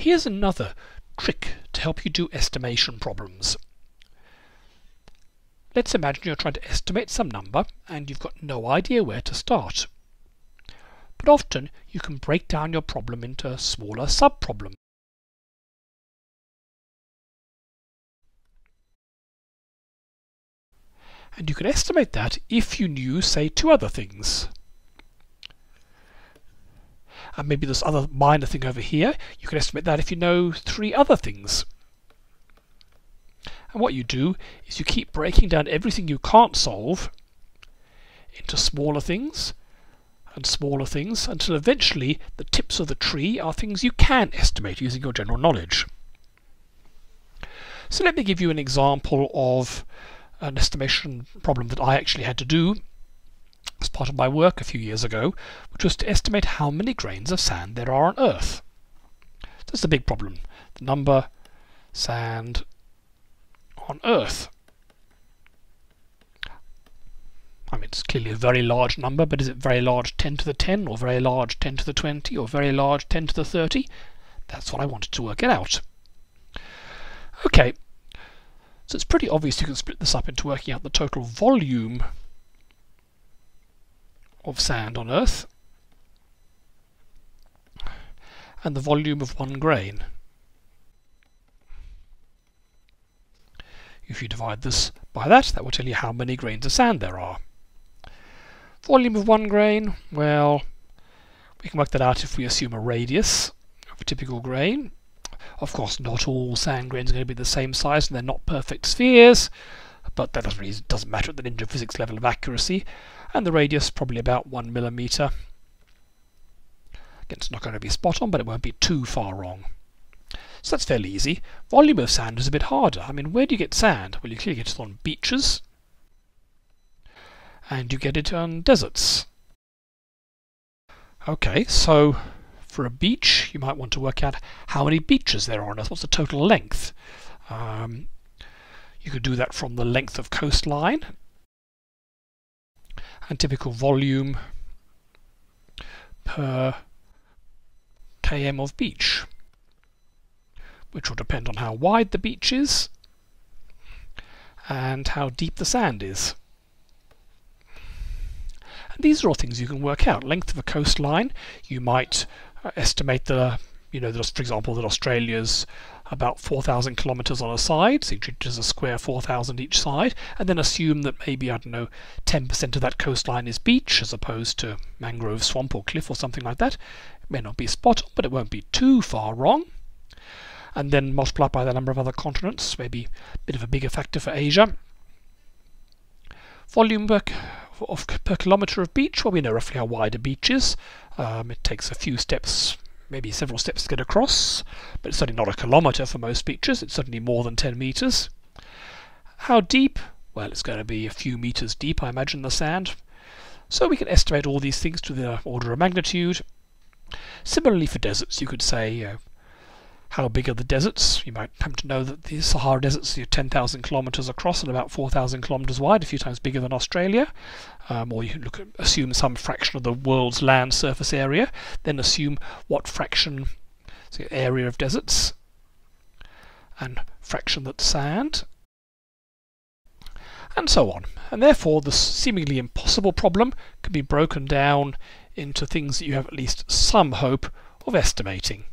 Here's another trick to help you do estimation problems. Let's imagine you're trying to estimate some number and you've got no idea where to start. But often you can break down your problem into smaller sub-problems. And you could estimate that if you knew, say, two other things. And maybe this other minor thing over here, you can estimate that if you know three other things. And what you do is you keep breaking down everything you can't solve into smaller things and smaller things until eventually the tips of the tree are things you can estimate using your general knowledge. So let me give you an example of an estimation problem that I actually had to do as part of my work a few years ago, which was to estimate how many grains of sand there are on Earth. That's a big problem. The number sand on Earth. I mean, it's clearly a very large number, but is it very large 10 to the 10, or very large 10 to the 20, or very large 10 to the 30? That's what I wanted to work it out. Okay, so it's pretty obvious you can split this up into working out the total volume of sand on Earth and the volume of one grain. If you divide this by that, that will tell you how many grains of sand there are. Volume of one grain, well, we can work that out if we assume a radius of a typical grain. Of course, not all sand grains are going to be the same size and they're not perfect spheres, but that doesn't, really, doesn't matter at the ninja physics level of accuracy. And the radius probably about one millimeter. Again, it's not going to be spot on, but it won't be too far wrong. So that's fairly easy. Volume of sand is a bit harder. I mean, where do you get sand? Well, you clearly get it on beaches, and you get it on deserts. Okay, so for a beach, you might want to work out how many beaches there are on Earth. What's the total length? Um, you could do that from the length of coastline and typical volume per km of beach which will depend on how wide the beach is and how deep the sand is. And these are all things you can work out. Length of a coastline, you might uh, estimate the, you know, for example, that Australia's about 4,000 kilometres on a side, so you treat it as a square 4,000 each side, and then assume that maybe, I don't know, 10% of that coastline is beach as opposed to mangrove swamp or cliff or something like that. It may not be spot on, but it won't be too far wrong and then multiply by the number of other continents, maybe a bit of a bigger factor for Asia. Volume per, of, per kilometre of beach, well we know roughly how wide a beach is. Um, it takes a few steps, maybe several steps to get across, but it's certainly not a kilometre for most beaches, it's certainly more than 10 metres. How deep? Well, it's going to be a few metres deep, I imagine, the sand. So we can estimate all these things to the order of magnitude. Similarly for deserts, you could say uh, how big are the deserts? You might come to know that the Sahara deserts are 10,000 kilometres across and about 4,000 kilometres wide, a few times bigger than Australia. Um, or you can look at, assume some fraction of the world's land surface area, then assume what fraction, so area of deserts, and fraction that's sand, and so on. And therefore, the seemingly impossible problem can be broken down into things that you have at least some hope of estimating.